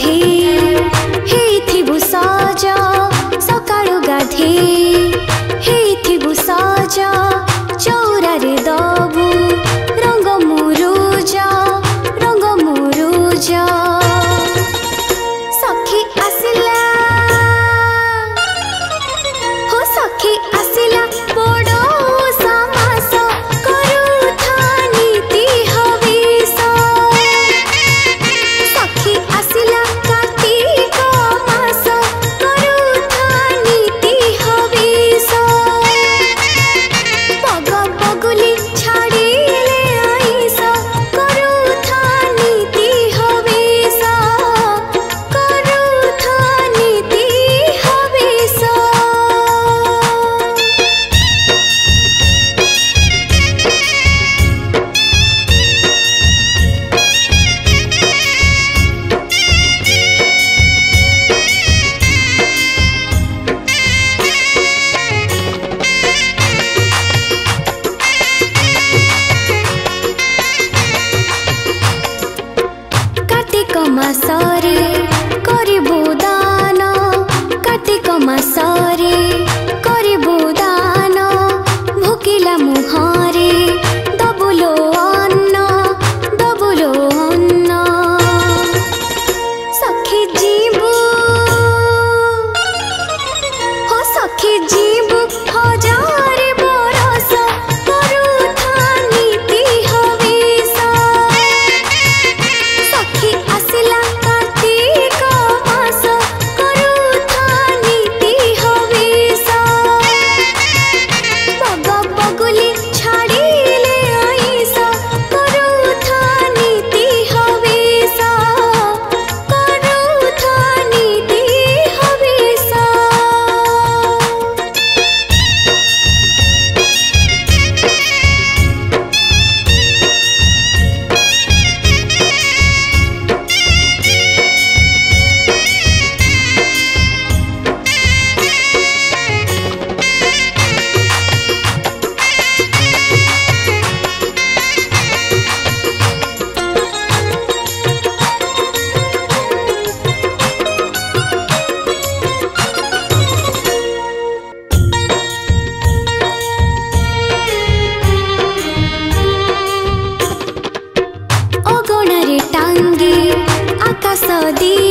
थी दी